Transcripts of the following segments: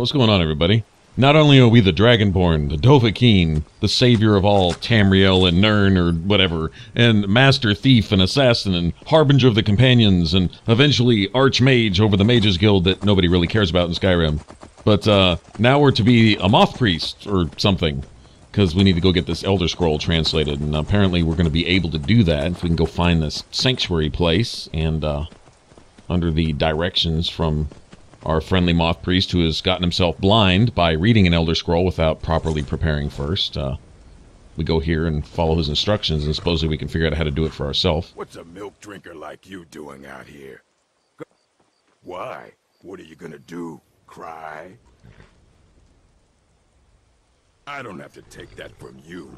What's going on, everybody? Not only are we the Dragonborn, the Dovahkiin, the savior of all Tamriel and Nirn or whatever, and master thief and assassin and harbinger of the companions, and eventually archmage over the Mages Guild that nobody really cares about in Skyrim. But uh, now we're to be a moth priest or something, because we need to go get this Elder Scroll translated, and apparently we're going to be able to do that if we can go find this sanctuary place and uh, under the directions from our friendly moth priest who has gotten himself blind by reading an Elder Scroll without properly preparing first. Uh, we go here and follow his instructions, and supposedly we can figure out how to do it for ourselves. What's a milk drinker like you doing out here? Why? What are you gonna do? Cry? I don't have to take that from you.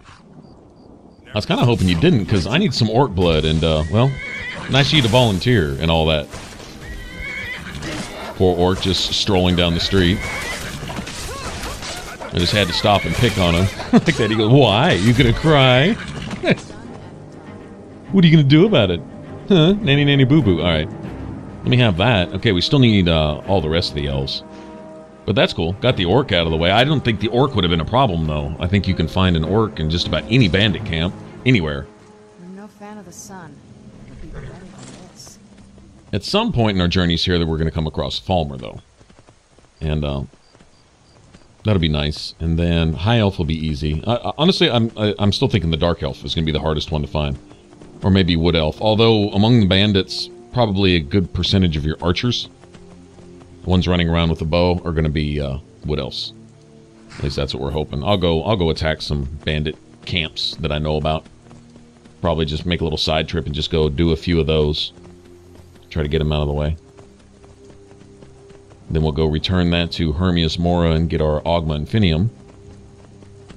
I was kind of hoping you didn't, because I need some orc blood, and, uh, well, nice of you to volunteer and all that. Poor orc just strolling down the street. I just had to stop and pick on him. like that. He goes, Why? You gonna cry? what are you gonna do about it? Huh? Nanny nanny boo boo. Alright. Let me have that. Okay, we still need uh, all the rest of the elves. But that's cool. Got the orc out of the way. I don't think the orc would have been a problem, though. I think you can find an orc in just about any bandit camp. Anywhere. I'm no fan of the sun. It'd be better than this. At some point in our journeys here, that we're going to come across Falmer, though, and uh, that'll be nice. And then High Elf will be easy. I, I, honestly, I'm I, I'm still thinking the Dark Elf is going to be the hardest one to find, or maybe Wood Elf. Although among the bandits, probably a good percentage of your archers, the ones running around with a bow, are going to be uh, Wood Elves. At least that's what we're hoping. I'll go I'll go attack some bandit camps that I know about. Probably just make a little side trip and just go do a few of those. Try to get him out of the way. Then we'll go return that to Hermaeus Mora and get our Ogma Infinium.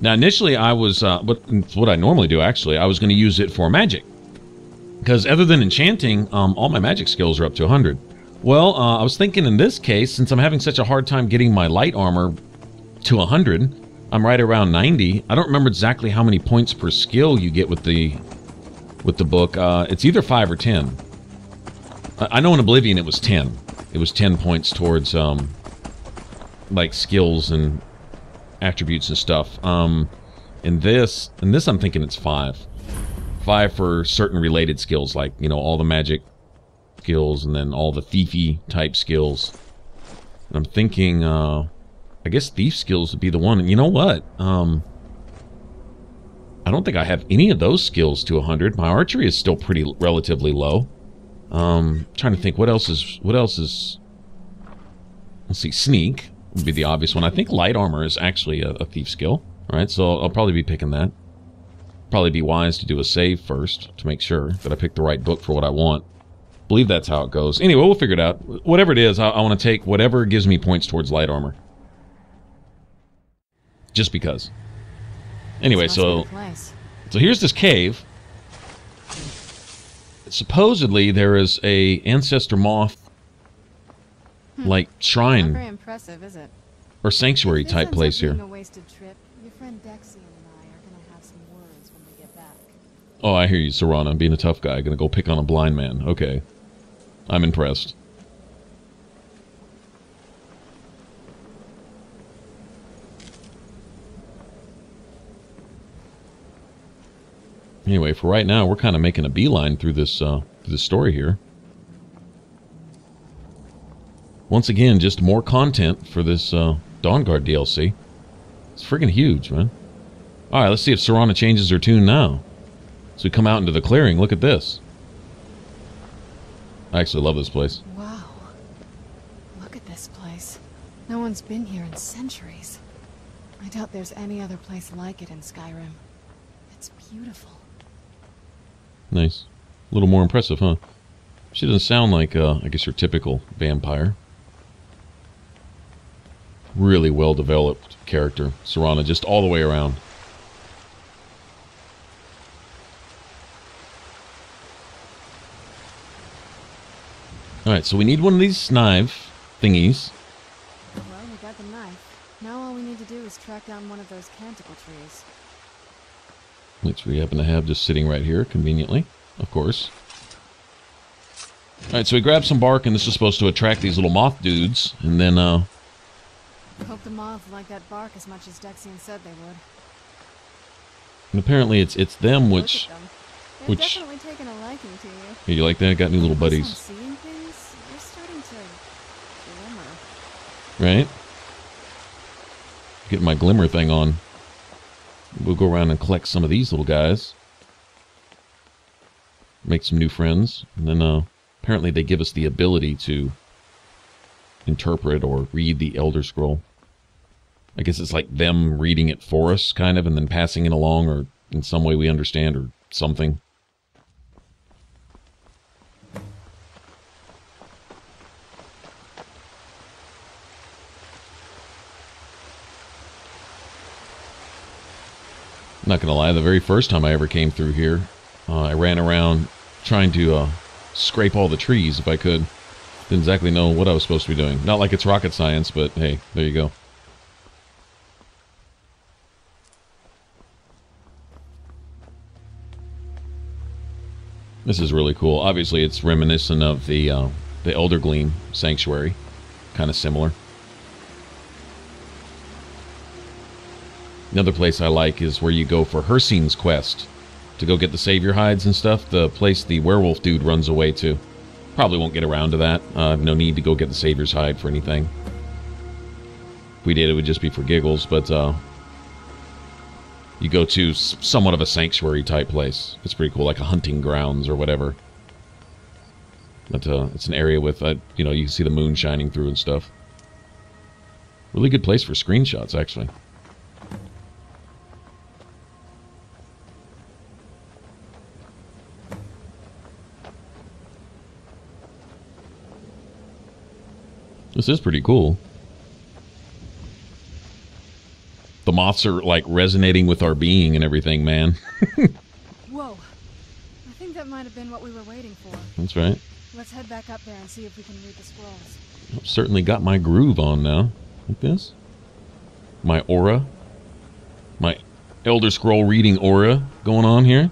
Now, initially, I was, uh, what, what I normally do, actually. I was going to use it for magic. Because other than enchanting, um, all my magic skills are up to 100. Well, uh, I was thinking in this case, since I'm having such a hard time getting my light armor to 100, I'm right around 90. I don't remember exactly how many points per skill you get with the with the book. Uh, it's either 5 or 10. I know in Oblivion it was 10. It was 10 points towards, um, like, skills and attributes and stuff. Um, in this, in this I'm thinking it's 5. 5 for certain related skills, like, you know, all the magic skills and then all the thiefy type skills. And I'm thinking, uh, I guess thief skills would be the one. And you know what? Um, I don't think I have any of those skills to 100. My archery is still pretty relatively low. Um, trying to think what else is what else is. Let's see, sneak would be the obvious one. I think light armor is actually a, a thief skill. All right, so I'll, I'll probably be picking that. Probably be wise to do a save first to make sure that I pick the right book for what I want. Believe that's how it goes. Anyway, we'll figure it out. Whatever it is, I, I want to take whatever gives me points towards light armor. Just because. Anyway, This must be so so here's this cave. Supposedly there is a ancestor moth hmm. like Not very shrine impressive, is it? or sanctuary If this type place here. A wasted trip. Your friend Dexion and I are gonna have some words when we get back. Oh, I hear you, Serana. I'm being a tough guy, gonna go pick on a blind man. Okay. I'm impressed. Anyway, for right now, we're kind of making a beeline through this uh, through this story here. Once again, just more content for this uh, Dawnguard DLC. It's freaking huge, man. All right, let's see if Serana changes her tune now. So we come out into the clearing. Look at this. I actually love this place. Wow. Look at this place. No one's been here in centuries. I doubt there's any other place like it in Skyrim. It's beautiful. Nice. A little more impressive, huh? She doesn't sound like, uh, I guess, your typical vampire. Really well developed character. Serana, just all the way around. Alright, so we need one of these knife thingies. Well, we got the knife. Now all we need to do is track down one of those canticle trees. Which we happen to have just sitting right here conveniently, of course. All right, so we grab some bark, and this is supposed to attract these little moth dudes, and then uh, Hope the moths like that bark as much as Dexion said they would. And apparently it's it's them which them. Which- definitely taken a liking to you. Hey, you like that? Got new little buddies, seeing things. You're starting to glimmer. right? Get my glimmer thing on. We'll go around and collect some of these little guys. Make some new friends. And then uh, apparently they give us the ability to interpret or read the Elder Scroll. I guess it's like them reading it for us, kind of, and then passing it along, or in some way we understand, or something. Not gonna lie, the very first time I ever came through here, uh, I ran around trying to uh, scrape all the trees if I could. Didn't exactly know what I was supposed to be doing. Not like it's rocket science, but hey, there you go. This is really cool. Obviously, it's reminiscent of the uh, the Eldergleam Sanctuary, kind of similar. Another place I like is where you go for Hircine's quest to go get the savior hides and stuff. The place the werewolf dude runs away to. Probably won't get around to that. Uh, no need to go get the savior's hide for anything. If we did, it would just be for giggles. But uh, you go to somewhat of a sanctuary type place. It's pretty cool, like a hunting grounds or whatever. But uh, it's an area with, uh, you know, you can see the moon shining through and stuff. Really good place for screenshots, actually. This is pretty cool. The moths are like resonating with our being and everything, man. Whoa. I think that might have been what we were waiting for. That's right. Let's head back up there and see if we can read the scrolls. I've certainly got my groove on now. Like this. My aura. My Elder Scroll reading aura going on here.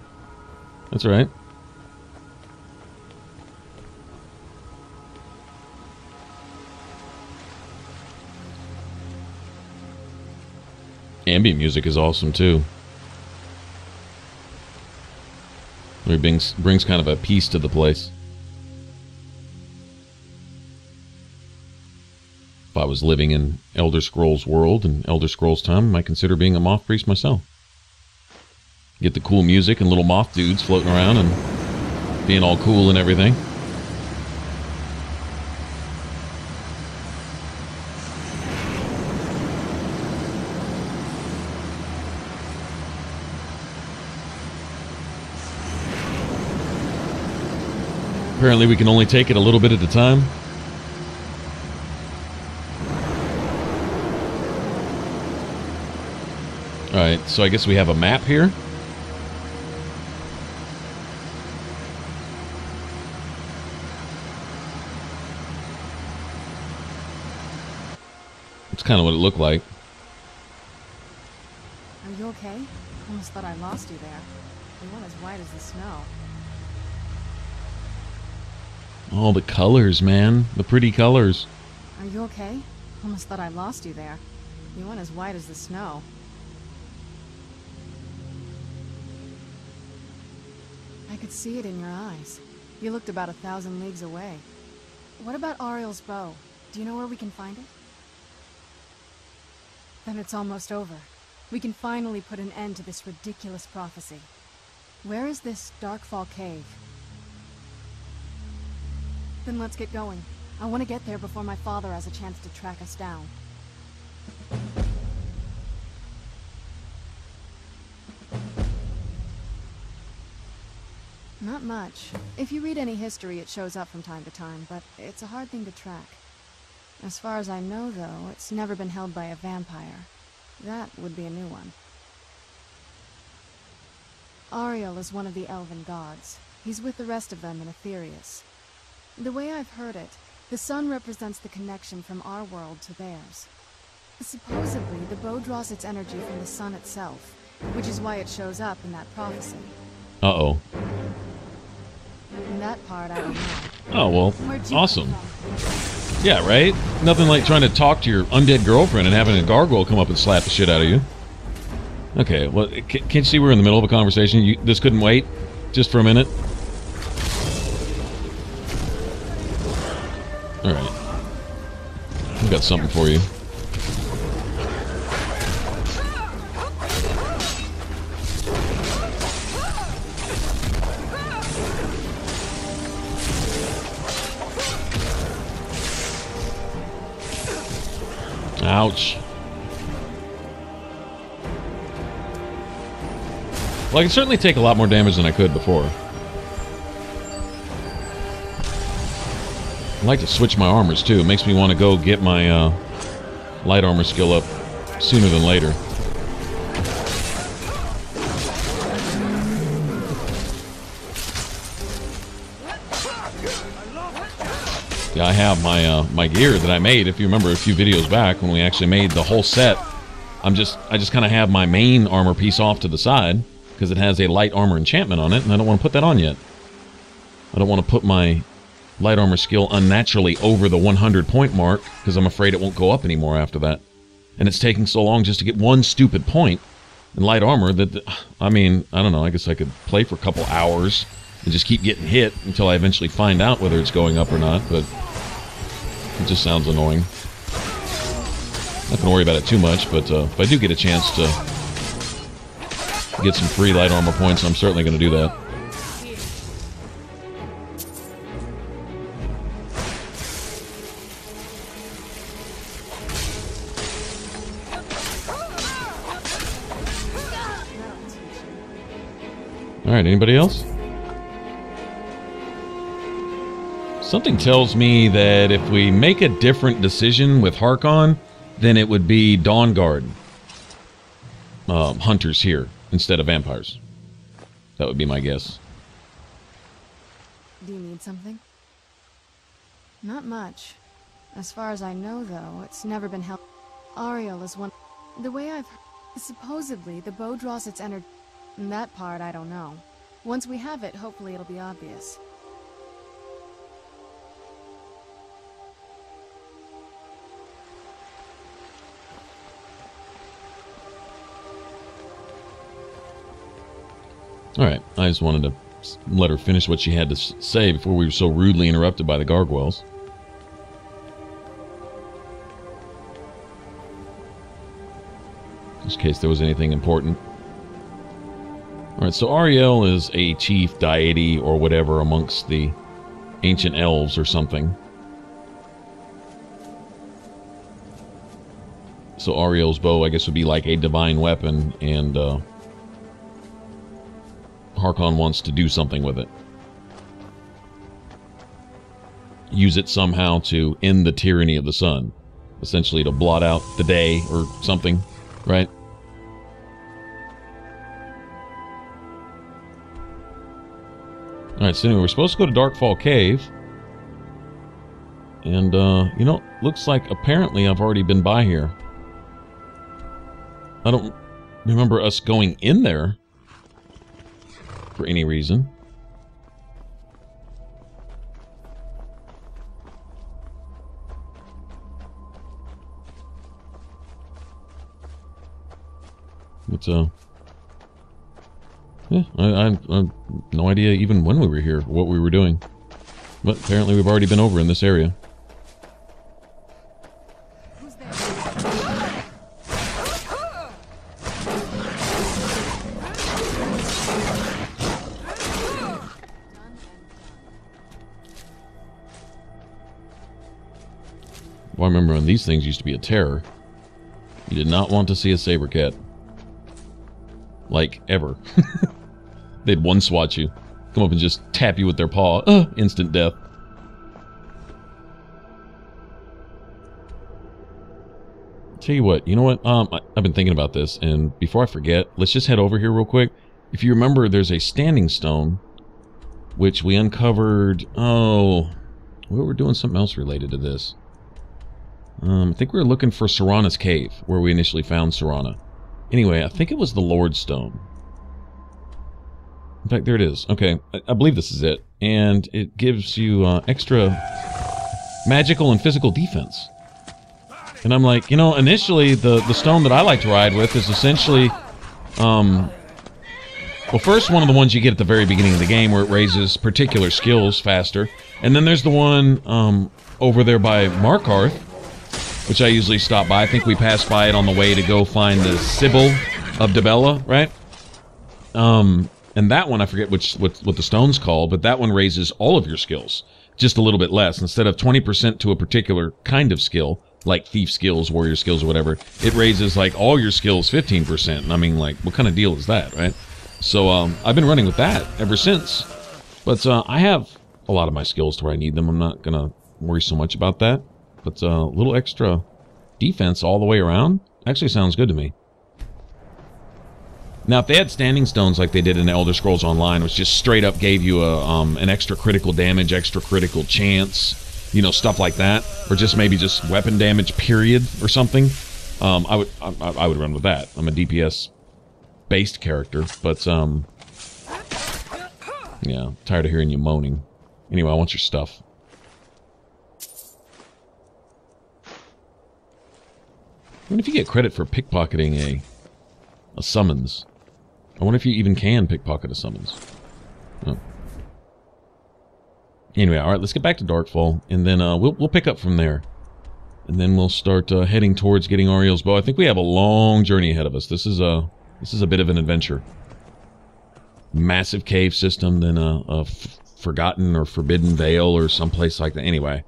That's right. Music is awesome too. It brings, brings kind of a peace to the place. If I was living in Elder Scrolls world and Elder Scrolls time, I might consider being a moth priest myself. Get the cool music and little moth dudes floating around and being all cool and everything. Apparently, we can only take it a little bit at a time. Alright, so I guess we have a map here. That's kind of what it looked like. Are you okay? Almost thought I lost you there. You went as white as the snow. All the colors, man. The pretty colors. Are you okay? Almost thought I lost you there. You went as white as the snow. I could see it in your eyes. You looked about a thousand leagues away. What about Auriel's bow? Do you know where we can find it? Then it's almost over. We can finally put an end to this ridiculous prophecy. Where is this Darkfall cave? Then let's get going. I want to get there before my father has a chance to track us down. Not much. If you read any history, it shows up from time to time, but it's a hard thing to track. As far as I know, though, it's never been held by a vampire. That would be a new one. Auriel is one of the elven gods. He's with the rest of them in Aetherius. The way I've heard it, the sun represents the connection from our world to theirs. Supposedly, the bow draws its energy from the sun itself, which is why it shows up in that prophecy. Uh oh. That part I don't know. Oh, well, awesome. Yeah, right? Nothing like trying to talk to your undead girlfriend and having a gargoyle come up and slap the shit out of you. Okay, well, can't you see we're in the middle of a conversation? You, this couldn't wait? Just for a minute? Alright. I've got something for you. Ouch. Well, I can certainly take a lot more damage than I could before. I like to switch my armors too. It makes me want to go get my uh, light armor skill up sooner than later. Yeah, I have my uh, my gear that I made. If you remember a few videos back when we actually made the whole set, I'm just I just kind of have my main armor piece off to the side because it has a light armor enchantment on it, and I don't want to put that on yet. I don't want to put my light armor skill unnaturally over the 100 point mark because I'm afraid it won't go up anymore after that. And it's taking so long just to get one stupid point in light armor that I mean I don't know. I guess I could play for a couple hours and just keep getting hit until I eventually find out whether it's going up or not. But it just sounds annoying. Not gonna worry about it too much, but uh, if I do get a chance to get some free light armor points, I'm certainly gonna do that. All right, anybody else? Something tells me that if we make a different decision with Harkon, then it would be Dawnguard um, hunters here instead of vampires. That would be my guess. Do you need something? Not much. As far as I know, though, it's never been held. Auriel is one. The way I've supposedly the bow draws its energy. That part I don't know. Once we have it, hopefully it'll be obvious. All right, I just wanted to let her finish what she had to say before we were so rudely interrupted by the gargoyles. In case there was anything important. All right, so Auriel is a chief deity or whatever amongst the ancient elves or something. So Auriel's bow, I guess, would be like a divine weapon, and uh, Harkon wants to do something with it. Use it somehow to end the tyranny of the sun. Essentially, to blot out the day or something, right? Alright, so anyway, we're supposed to go to Darkfall Cave. And, uh, you know, looks like apparently I've already been by here. I don't remember us going in there for any reason. But, uh, yeah, I, I, I have no idea even when we were here, what we were doing. But apparently we've already been over in this area. Well, I remember when these things used to be a terror. You did not want to see a saber cat. Like, ever. They'd one swat you. Come up and just tap you with their paw. Uh, instant death. Tell you what, you know what? Um, I've been thinking about this, and before I forget, let's just head over here real quick. If you remember, there's a standing stone, which we uncovered. Oh, we were doing something else related to this. Um, I think we were looking for Serana's cave, where we initially found Serana. Anyway, I think it was the Lord Stone. In fact, there it is. Okay, I, I believe this is it, and it gives you uh, extra magical and physical defense. And I'm like, you know, initially the the stone that I like to ride with is essentially, um, well, first one of the ones you get at the very beginning of the game where it raises particular skills faster, and then there's the one um, over there by Markarth, which I usually stop by. I think we passed by it on the way to go find the Sibyl of Dibella, right? Um, and that one I forget which what what the stone's called, but that one raises all of your skills just a little bit less. Instead of 20% to a particular kind of skill, like thief skills, warrior skills, or whatever, it raises like all your skills 15%. And I mean, like, what kind of deal is that, right? So um, I've been running with that ever since. But uh, I have a lot of my skills to where I need them. I'm not going to worry so much about that. But uh, a little extra defense all the way around actually sounds good to me. Now, if they had standing stones like they did in Elder Scrolls Online, which just straight up gave you a um, an extra critical damage, extra critical chance, you know, stuff like that, or just maybe just weapon damage, period, or something, um, I would I, I, would run with that. I'm a DPS based character, but um, yeah, tired of hearing you moaning. Anyway, I want your stuff. What if you get credit for pickpocketing a a summons? I wonder if you even can pickpocket a summons. Oh. Anyway, all right, let's get back to Darkfall, and then uh, we'll we'll pick up from there, and then we'll start uh, heading towards getting Auriel's bow. I think we have a long journey ahead of us. This is a this is a bit of an adventure. Massive cave system, then a, a forgotten or forbidden vale or someplace like that. Anyway,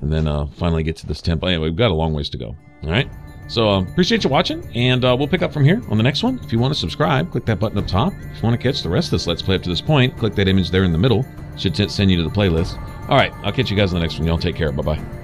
and then uh, finally get to this temple. Anyway, we've got a long ways to go. All right. So uh, appreciate you watching, and uh, we'll pick up from here on the next one. If you want to subscribe, click that button up top. If you want to catch the rest of this Let's Play up to this point, click that image there in the middle. Should send you to the playlist. All right, I'll catch you guys in the next one. Y'all take care. Bye-bye.